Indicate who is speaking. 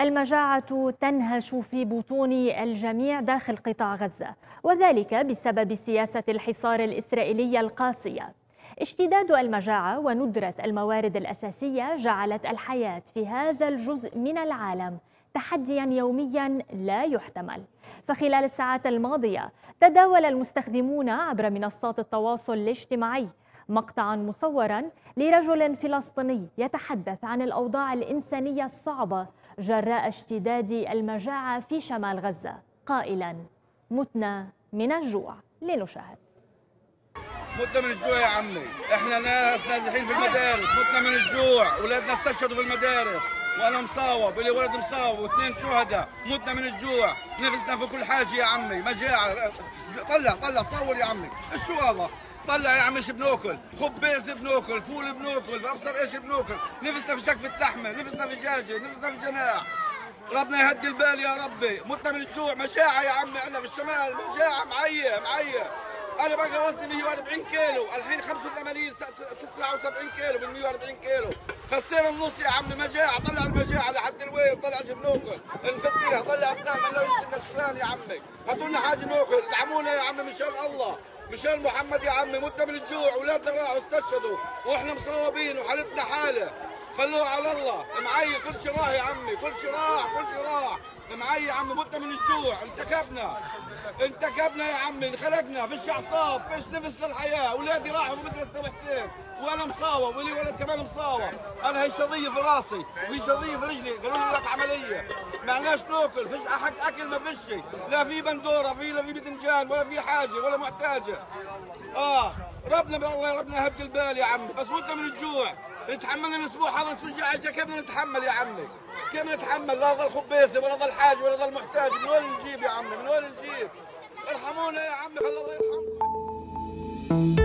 Speaker 1: المجاعة تنهش في بطون الجميع داخل قطاع غزة وذلك بسبب سياسة الحصار الإسرائيلية القاسية. اشتداد المجاعة وندرة الموارد الأساسية جعلت الحياة في هذا الجزء من العالم تحديا يوميا لا يحتمل. فخلال الساعات الماضية تداول المستخدمون عبر منصات التواصل الاجتماعي مقطعا مصورا لرجل فلسطيني يتحدث عن الأوضاع الإنسانية الصعبة جراء اشتداد المجاعة في شمال غزة. قائلا متنا من الجوع. لنشاهد.
Speaker 2: متنا من الجوع يا عمي. إحنا ناس نازحين في المدارس. متنا من الجوع. اولادنا استشهدوا في المدارس. وأنا مصاوب لي ولد مصاوب واثنين شهداء. متنا من الجوع. نفسنا في كل حاجة يا عمي. مجاعة. طلع طلع. صور يا عمي. شو هذا؟ طلع يا عم إيش بناكل خبيز بناكل فول بناكل أبصر إيش بناكل نفسنا في شقفة لحمة نفسنا في دجاجه نفسنا في جناح. ربنا يهدي البال يا ربي. متنا من الجوع مجاعه يا عمي. إحنا في الشمال مجاعه معية معية. أنا بقى وزني 140 كيلو. الحين 85 79 كيلو من 140 كيلو. خسينا النص يا عمي. مجاعة طلع المجاعة لحد الوين طلع شو بناكل فيها طلع أسنان ما لو يا عمي. هاتوا لنا حاجة ناكل ادعمونا يا عمي من شان الله. مشان محمد يا عمي متنا من الجوع اولادنا راحوا استشهدوا. وإحنا مصوبين وحالتنا حالة. خلوها على الله. معي كل شيء راح يا عمي كل شيء راح كل شيء راح معي يا عمي متنا من الجوع. انتكبنا. انتكبنا يا عمي انخلقنا. فيش اعصاب فيش نفس للحياة. اولادي راحوا مدرسة الحسين. وأنا مصاوب ولي ولد كمان مصاوب أنا هي شظية في راسي وفي شظية في رجلي. قالوا لي لك عملية. معناش ناكل فيش حق أكل ما فيش لا في بندورة في لا في بتنجان ولا في حاجة ولا محتاجة. آه ربنا بالله ربنا هد البال يا عمي. بس مده من الجوع. نتحمل الأسبوع هذا الأسبوع الجاي كيف نتحمل يا عمي؟ كيف نتحمل؟ لا ظل خبيزه ولا ظل حاجة ولا ظل محتاج. من وين نجيب يا عمي؟ من وين نجيب؟ ارحمونا يا عمي خلي الله يرحمكم.